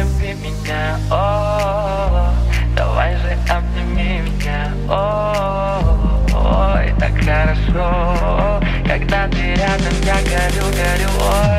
люби меня, о, давай же обними меня, о, ой, так хорошо, когда ты рядом, я горю, горю, ой.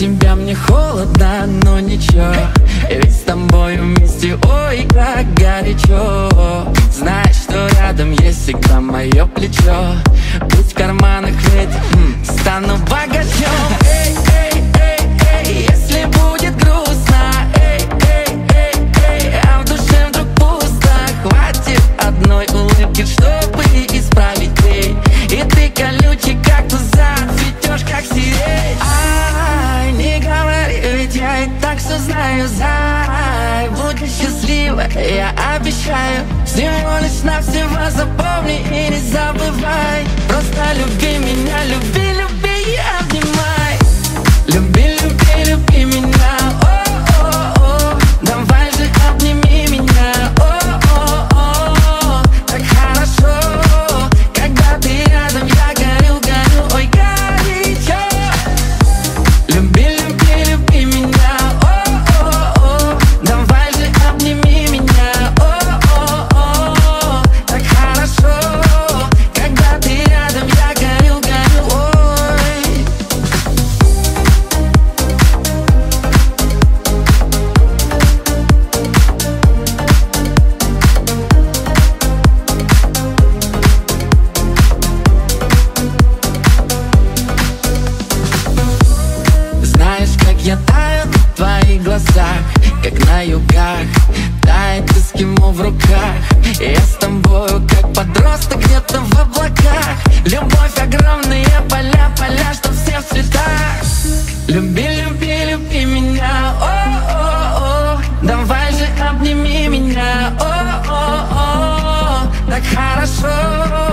Тебя мне холодно, но ничего. Ведь с тобой вместе, ой, как горячо. Знаешь, что рядом есть всегда мое плечо. Пусть в карманах м, стану богачом все знаю Зай, будь счастлива, я обещаю. Всего лишь навсего запомни и не забывай. Просто твоих глазах Как на югах. Тает эскимо в руках. Я с тобою как подросток где-то в облаках. Любовь огромные поля, поля, что все в цветах. Люби, люби, люби меня, о, о, о, давай же обними меня, о, о, о, так хорошо.